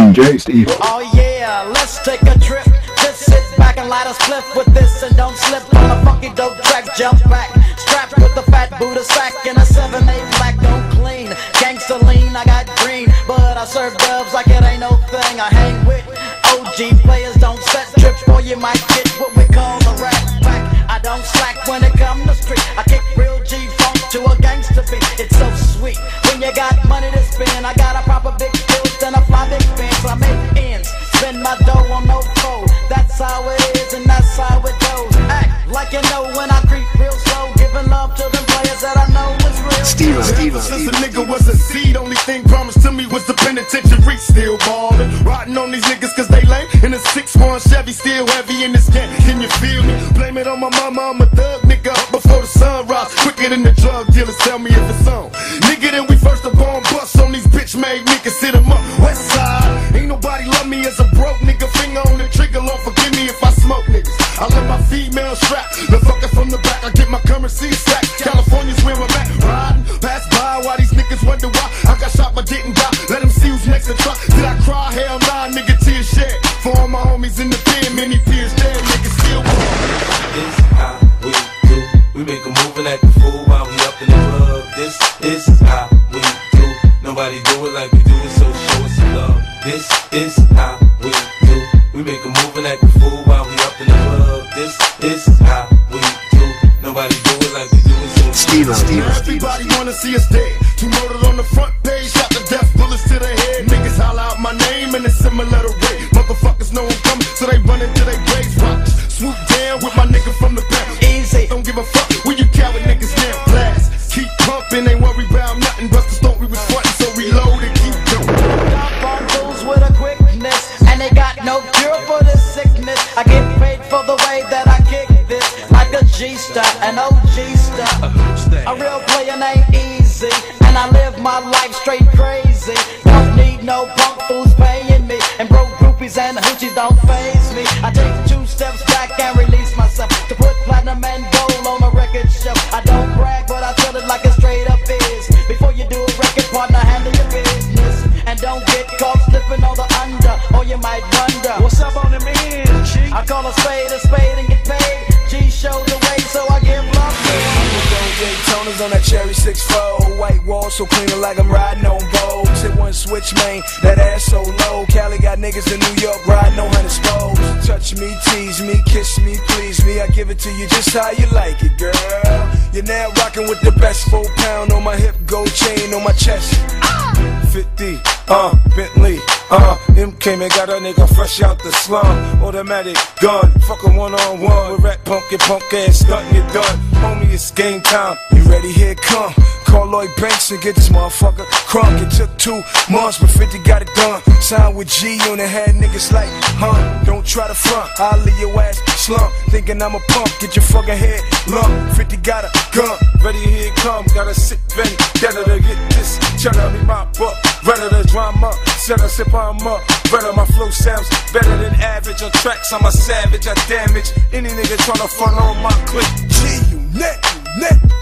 DJ Steve. Oh yeah, let's take a trip. Just sit back and light a spliff with this and don't slip on a funky dope track. Jump back, strapped with a fat Buddha sack and a 7-8 black don't clean. Gangsta lean, I got green, but I serve dubs like it ain't no thing. I hang with OG players, don't set trips or you might get what we call the rat pack. Is real. Steve. Ever since a nigga was a seed, only thing promised to me was the penitentiary. Still ballin', riding on these niggas cause they lame. In a 6-1 Chevy, still heavy in this game. Can you feel me? Blame it on my mama, I'm a thug nigga. Up before the sun rise, quicker than the drug dealers. Tell me if it's on. Nigga, then we first up on bus on these bitch made niggas. Sit 'em up, west side. Ain't nobody love me as a broke nigga. Finger on the trigger, Lord forgive me if I smoke niggas. I let my female strap, I got didn't die. Let them see who's next to try. Did I cry? Hell nah, nigga, tears shed. For all my homies in the pen, many peers dead, niggas still born. This how we do. We make a move and act a fool while we up in the club. This is how we do. Nobody do it like we do it, so show us some love. This is how we do. We make a move and act a fool while we up in the club. This is how we do. Nobody do it like we do it, so Steve. Steve. Everybody wanna see us dead. Two murdered on the front page, shot the death bullets to the head. Niggas holler out my name in a similar rape. Motherfuckers know I'm coming, so they run into their graves. Rocks, swoop down with my nigga from the pound. Easy. Don't give a fuck when you coward niggas now. Blast, keep pumping, ain't worry about nothing. Busters thought we was frontin', so reload and keep going. Jump on with a quickness, and they got no cure for this sickness. I get paid for the way that I kick this, like a G star, an OG star. A real player ain't easy, and I live my life straight crazy. Don't need no punk fools paying me, and broke groupies and hoochies don't phase me. I take two steps back and release myself to put platinum and gold on a record shelf. I don't brag, but I tell it like it straight up is. Before you do a record, partner, handle your business, and don't get caught slipping on the under, or you might wonder what's up on the ends. I call a spade a spade and get paid. G showed the way, so I give love. Daytonas on that cherry 6-4 White wall so clean like I'm riding on Vogues Hit one switch, man, that ass so low Cali got niggas in New York riding on hundred spokes Touch me, tease me, kiss me, please me I give it to you just how you like it, girl You're now rocking with the best Four pound on my hip, gold chain on my chest 50, uh, Bentley, uh, M came and got a nigga fresh out the slum. Automatic gun, fuck a one on one. With rat punk, get punk ass stuntin' you done. Homie, it's game time. You ready? Here come. Call Lloyd Banks and get this motherfucker crunk. It took two months, but 50 got it done. Signed with G on the head, niggas like, huh? Don't try to front, I'll leave your ass slump. Thinking I'm a punk, get your fucking head lump. 50 got a gun, ready, here it come. Gotta sit ready, better to get this. Cheddar be my buck, ready to drama. Set a sip on up, better my flow sounds better than average. On tracks, I'm a savage, I damage any nigga tryna front on my click. G, you net, you net.